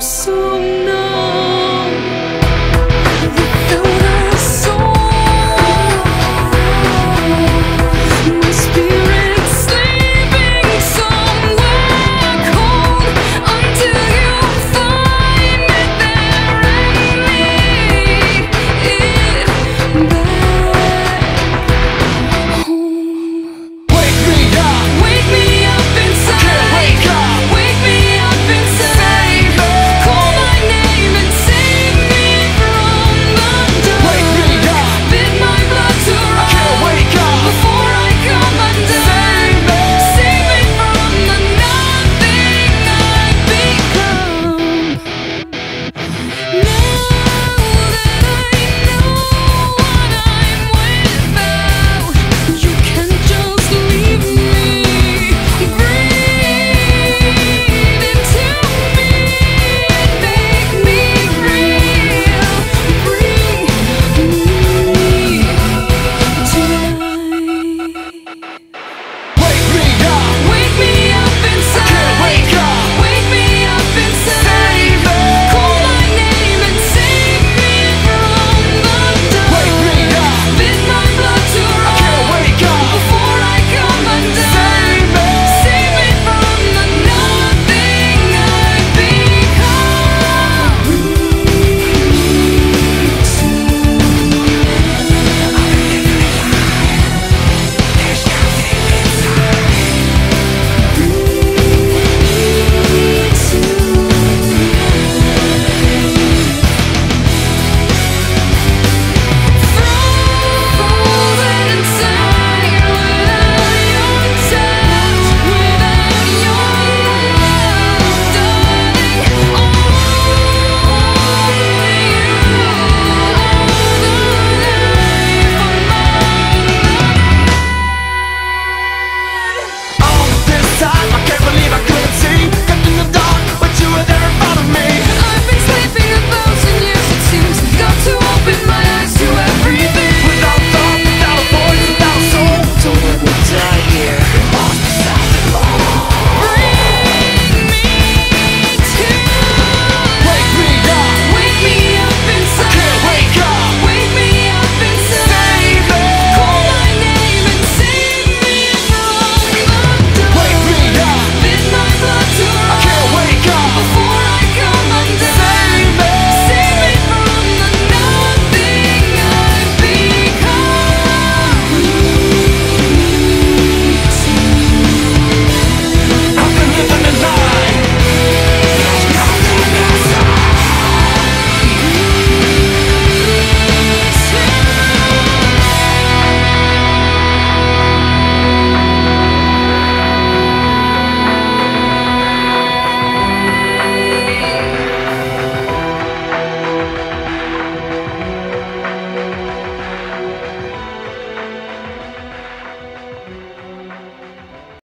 so